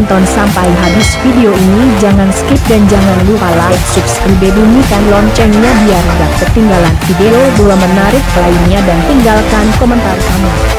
Tonton sampai habis video ini jangan skip dan jangan lupa like, subscribe, bunyikan loncengnya biar gak ketinggalan video dua menarik lainnya dan tinggalkan komentar kamu.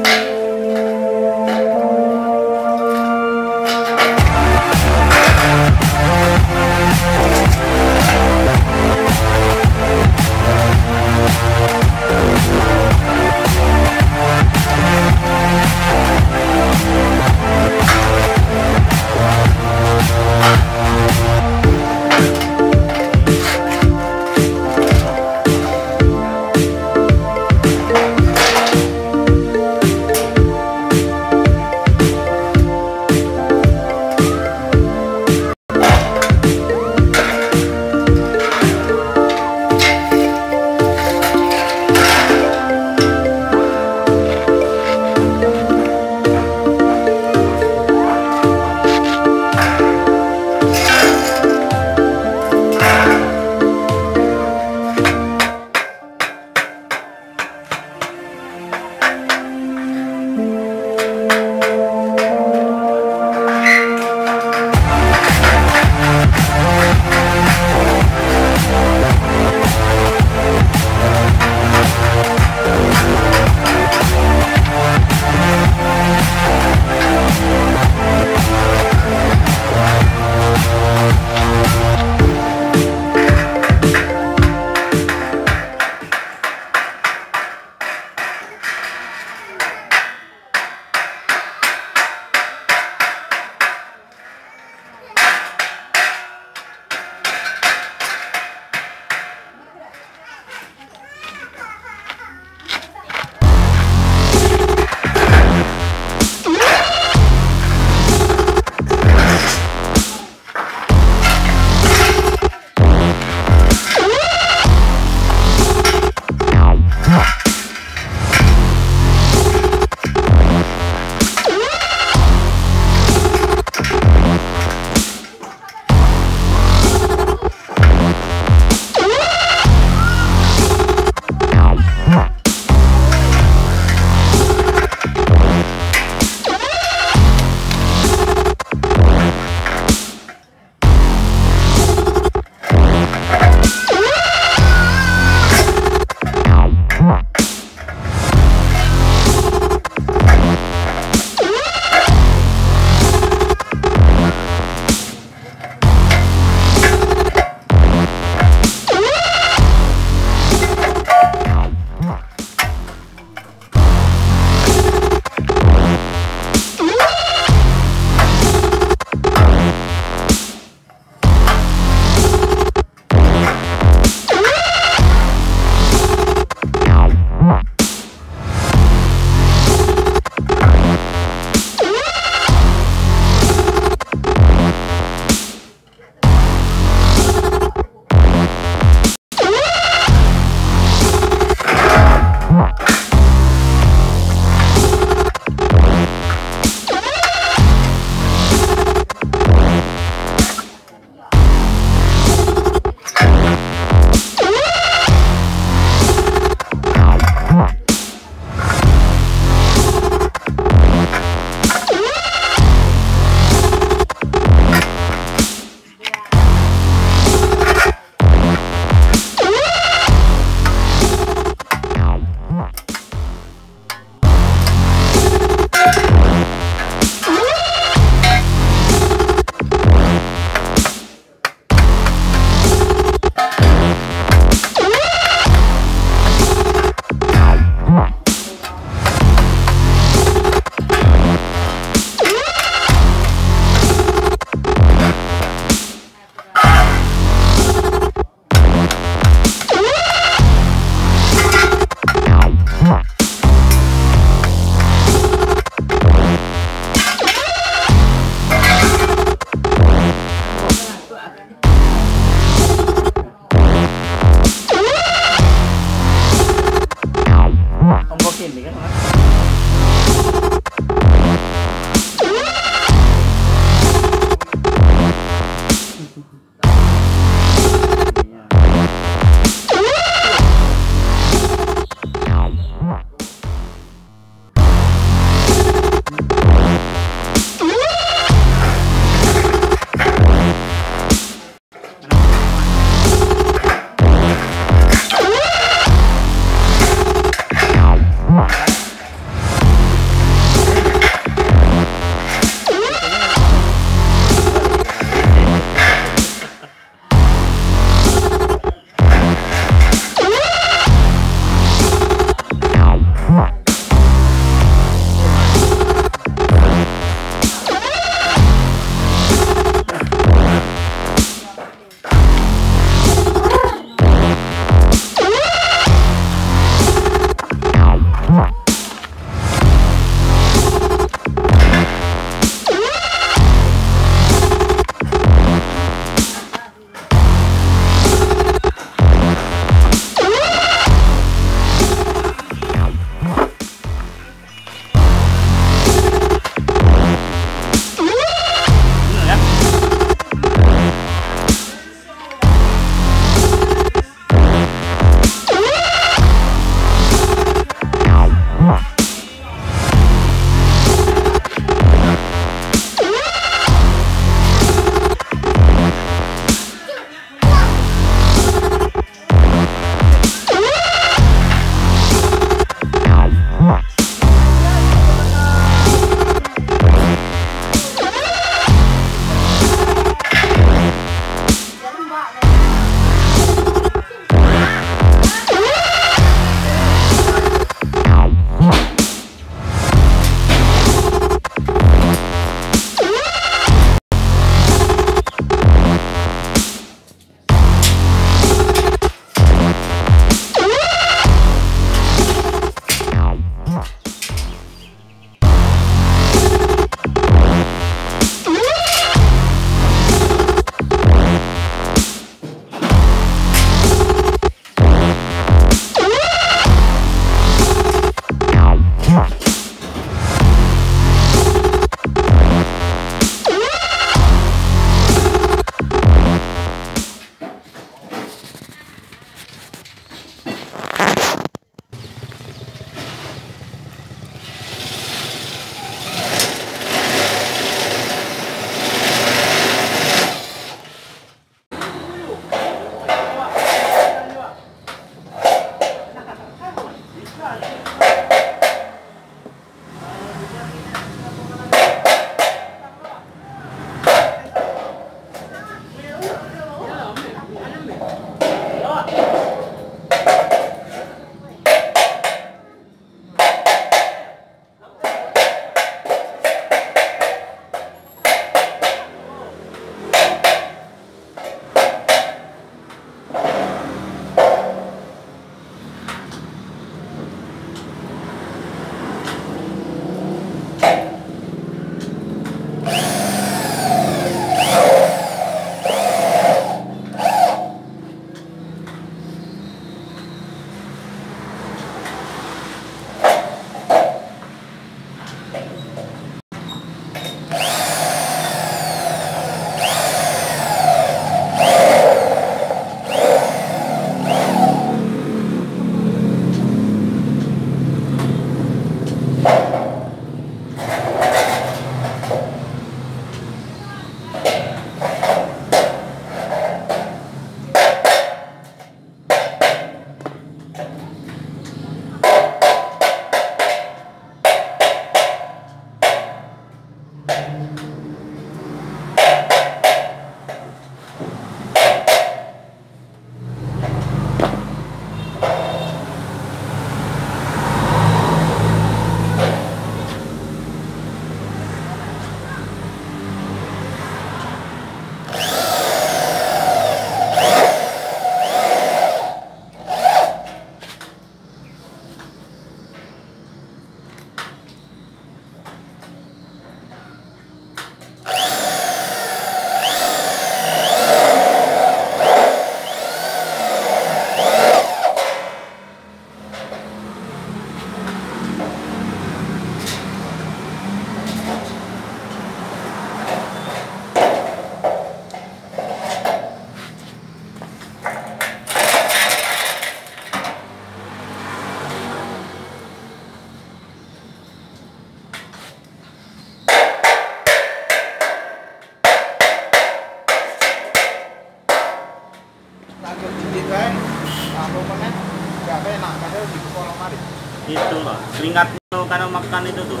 itu loh keringat karena makan itu tuh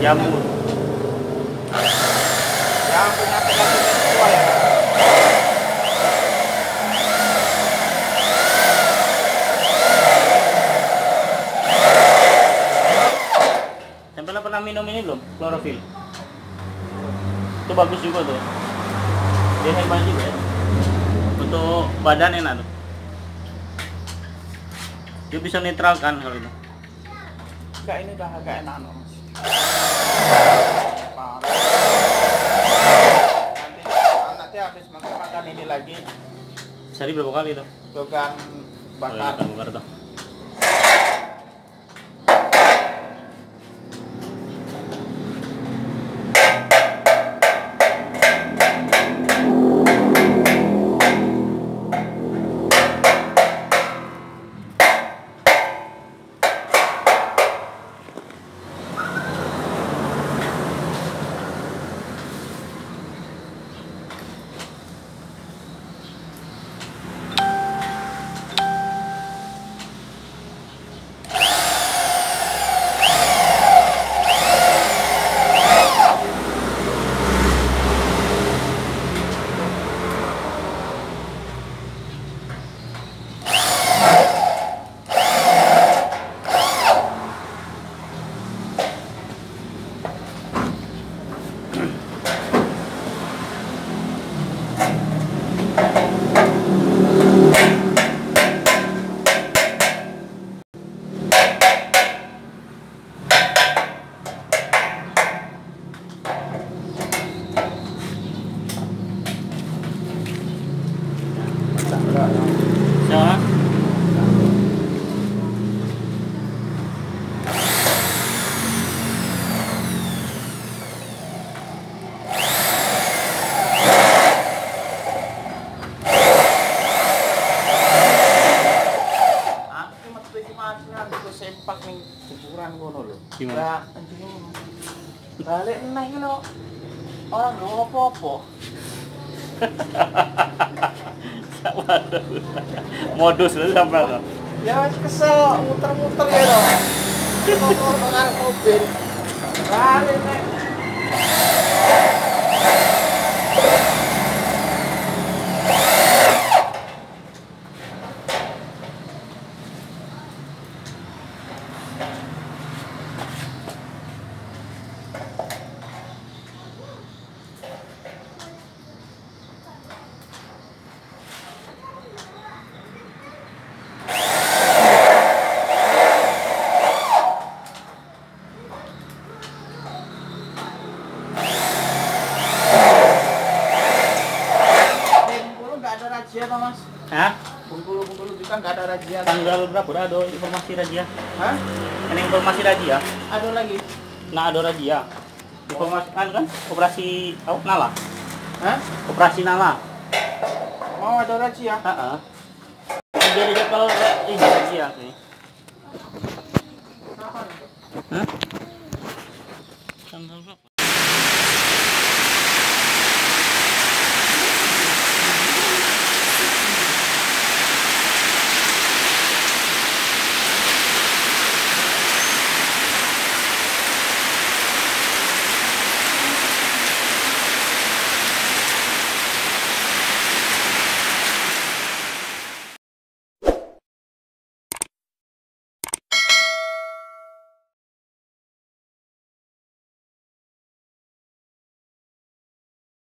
jamur yang punya semua ya pernah minum ini belum? Klorofil. Itu bagus juga tuh. Dia hebat juga. Ya untuk badan enak tuh dia bisa netralkan kalau itu Enggak ini udah agak enak Mas. Parah. Nanti nanti habis makan makan ini lagi sehari berapa kali tuh bukan bakar. bakar bakar tuh modus lu sampai tuh Ya kesel muter-muter ya lho. Motor ngarep mobil. Balik neh. Di Bengkulu nggak ada razia toh Mas? Hah? Bengkulu Bengkulu kita nggak ada razia. tanggal berapa ada informasi raja Hah? ini informasi raja Ada lagi? nah ada raja informasi kan kan operasi oh, nala Hah? operasi nala Mau ada razia? Heeh. Jadi jadwal ini raja nih. Kapan? Hah? Tanggal berapa?